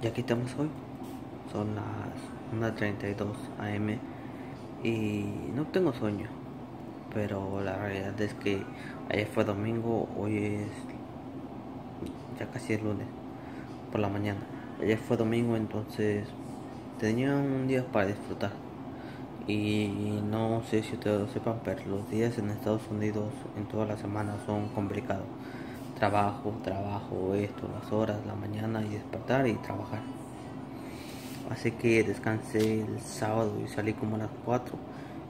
Y aquí estamos hoy. Son las 1.32 am y no tengo sueño. Pero la realidad es que ayer fue domingo, hoy es ya casi es lunes por la mañana. Ayer fue domingo, entonces tenía un día para disfrutar. Y no sé si ustedes lo sepan, pero los días en Estados Unidos en toda la semana son complicados trabajo, trabajo, esto, las horas, la mañana y despertar y trabajar. Así que descansé el sábado y salí como a las 4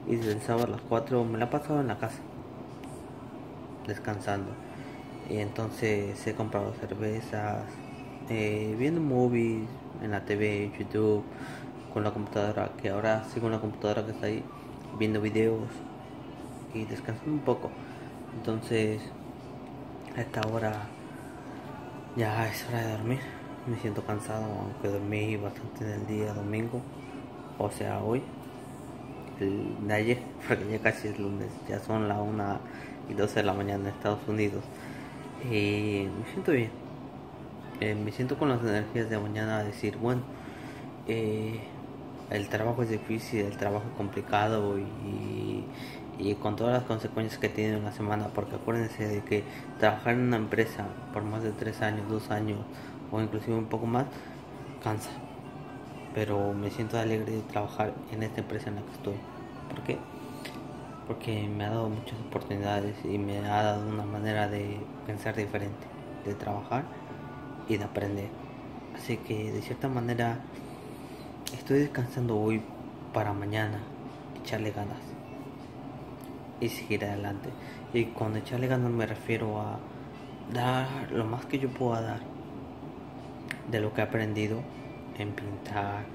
y desde el sábado a las 4 me la he pasado en la casa descansando. Y entonces he comprado cervezas, eh, viendo movies en la TV, YouTube, con la computadora, que ahora sigo con la computadora que está ahí, viendo videos y descansando un poco. Entonces a esta hora ya es hora de dormir. Me siento cansado, aunque dormí bastante en el día domingo, o sea, hoy, el de ayer, porque ya casi es lunes, ya son las 1 y 12 de la mañana en Estados Unidos. Y me siento bien, eh, me siento con las energías de mañana a decir, bueno, eh, el trabajo es difícil, el trabajo es complicado y, y con todas las consecuencias que tiene en la semana, porque acuérdense de que trabajar en una empresa por más de tres años, dos años o inclusive un poco más, cansa. Pero me siento alegre de trabajar en esta empresa en la que estoy. ¿Por qué? Porque me ha dado muchas oportunidades y me ha dado una manera de pensar diferente, de trabajar y de aprender. Así que de cierta manera estoy descansando hoy para mañana echarle ganas y seguir adelante. Y cuando echarle ganas me refiero a dar lo más que yo pueda dar de lo que he aprendido en pintar,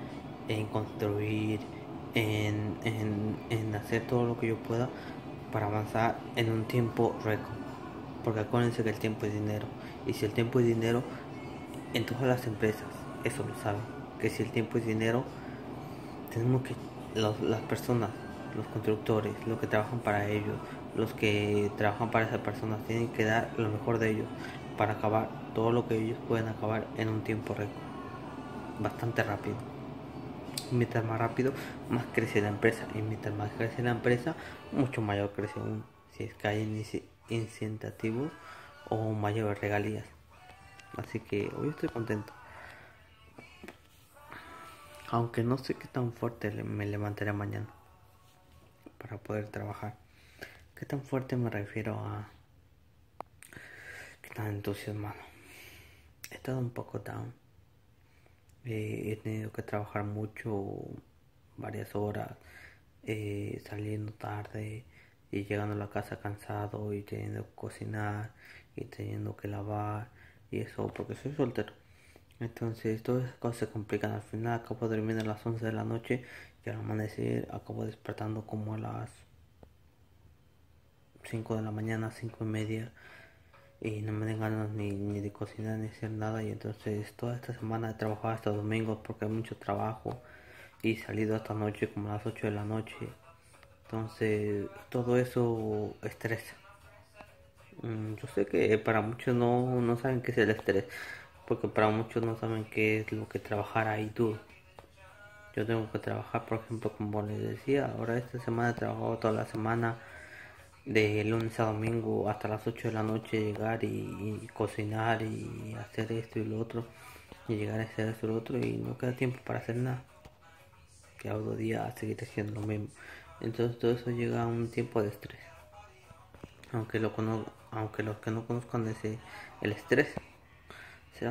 en construir, en, en, en hacer todo lo que yo pueda para avanzar en un tiempo récord. Porque acuérdense que el tiempo es dinero. Y si el tiempo es dinero, en todas las empresas, eso lo saben. Que si el tiempo es dinero, tenemos que, los, las personas los constructores, los que trabajan para ellos, los que trabajan para esas personas, tienen que dar lo mejor de ellos para acabar todo lo que ellos pueden acabar en un tiempo récord, bastante rápido. mientras más rápido, más crece la empresa. Y mientras más crece la empresa, mucho mayor crece aún. Si es que hay incentivos o mayores regalías. Así que hoy estoy contento. Aunque no sé qué tan fuerte me levantaré mañana para poder trabajar. ¿Qué tan fuerte me refiero a qué tan entusiasmado? He estado un poco down. he tenido que trabajar mucho, varias horas, eh, saliendo tarde y llegando a la casa cansado y teniendo que cocinar y teniendo que lavar y eso porque soy soltero. Entonces todas esas cosas se complican. Al final acabo durmiendo a las 11 de la noche y al amanecer acabo despertando como a las 5 de la mañana, 5 y media. Y no me den ganas ni, ni de cocinar ni hacer nada. Y entonces toda esta semana he trabajado hasta domingos porque hay mucho trabajo. Y salido hasta noche como a las 8 de la noche. Entonces todo eso estresa. Mm, yo sé que para muchos no, no saben qué es el estrés porque para muchos no saben qué es lo que trabajar ahí tú. Yo tengo que trabajar, por ejemplo, como les decía, ahora esta semana he trabajado toda la semana, de lunes a domingo hasta las 8 de la noche, llegar y, cocinar y hacer esto y lo otro, y llegar a hacer esto y lo otro, y no queda tiempo para hacer nada. Que a otro día seguir haciendo lo mismo. Entonces todo eso llega a un tiempo de estrés. Aunque, lo aunque los que no conozcan ese, el estrés,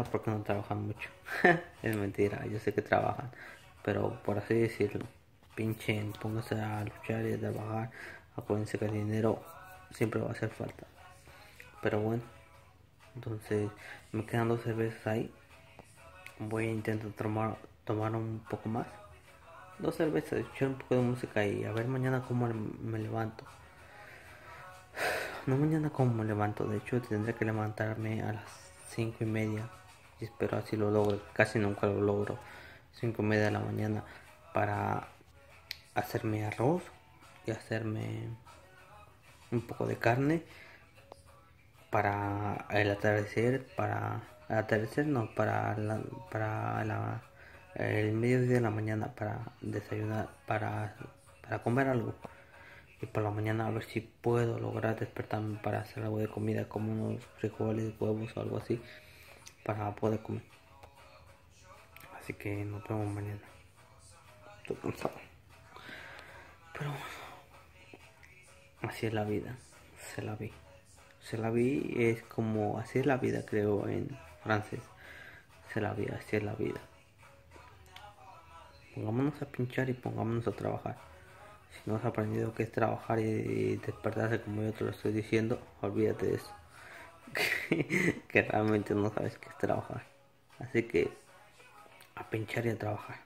porque no trabajan mucho. es mentira, yo sé que trabajan, pero por así decirlo, pinchen, pónganse a luchar y a trabajar. Acuérdense que el dinero siempre va a hacer falta. Pero bueno, entonces me quedan dos cervezas ahí. Voy a intentar tomar, tomar un poco más. Dos cervezas, escuchar un poco de música y a ver mañana cómo me levanto. No mañana cómo me levanto, de hecho tendré que levantarme a las cinco y media y espero así lo logro casi nunca lo logro cinco y media de la mañana para hacerme arroz y hacerme un poco de carne para el atardecer para atardecer no, para la, para el mediodía de la mañana para desayunar, para, para comer algo. Y por la mañana a ver si puedo lograr despertarme para hacer algo de comida, como unos frijoles, huevos o algo así, para poder comer. Así que nos vemos mañana. Estoy cansado. Pero así es la vida. Se la vi. Se la vi es como así es la vida, creo en francés. Se la vi, así es la vida. Pongámonos a pinchar y pongámonos a trabajar. Si no has aprendido qué es trabajar y despertarse como yo te lo estoy diciendo, olvídate de eso. que realmente no sabes qué es trabajar. Así que a pinchar y a trabajar.